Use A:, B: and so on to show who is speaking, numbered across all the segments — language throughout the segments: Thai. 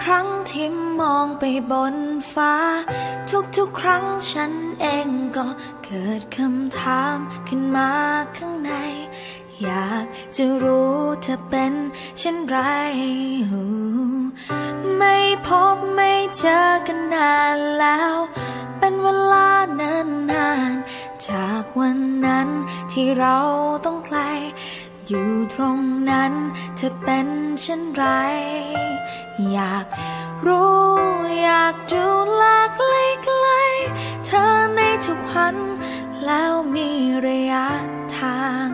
A: ครั้งที่มองไปบนฟ้า ทุกๆครั้งฉันเองก็เกิดคำถามขึ้นมาข้างใน อยากจะรู้เธอเป็นเช่นไร ไม่พบไม่เจอกันนานแล้ว เป็นเวลานานนานจากวันนั้นที่เราต้องไกล อยู่ตรงนั้นเธอเป็นเช่นไร อยากรู้อยากดูแลใกล้ๆเธอในทุกวัน แล้วมีระยะทาง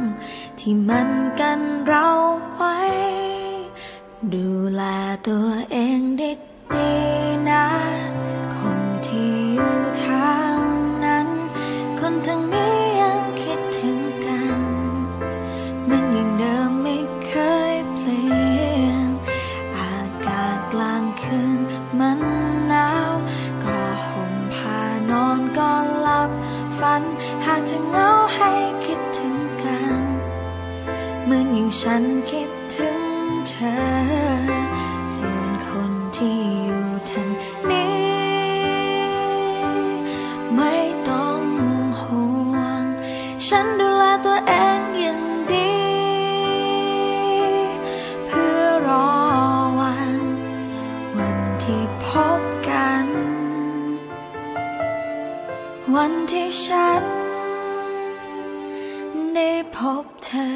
A: ที่มันกันเราไว้ ดูแลตัวเองดีดี หากจะเหงาให้คิดถึงกันเหมือนอย่างฉันคิดถึงเธอ ส่วนคนที่อยู่ทางนี้ ไม่ต้องห่วง ฉันดูแลตัวเองอย่าง วันที่ฉันได้พบเธอ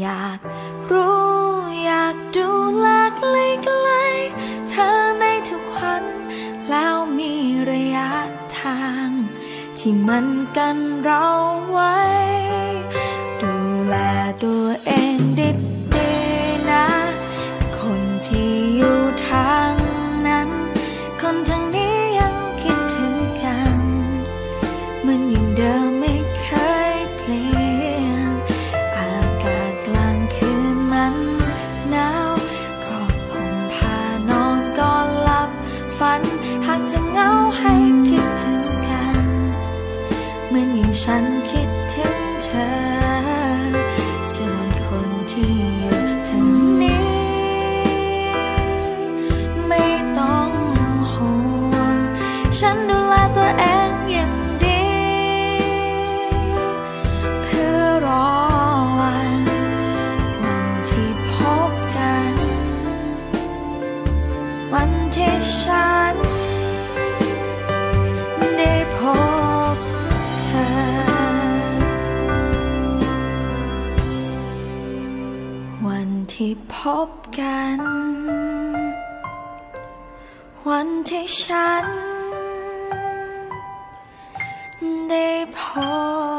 A: อยากรู้ ที่มันกันเราไว้ ดูแลตัวเองดีๆนะ คนที่อยู่ทางนั้น คนทางนี้ยังคิดถึงกัน มันยังเดิมไม่เคยเปลี่ยน เหมือนอย่างฉันคิดถึงเธอ บกัน วันที่ฉัน ได้พบ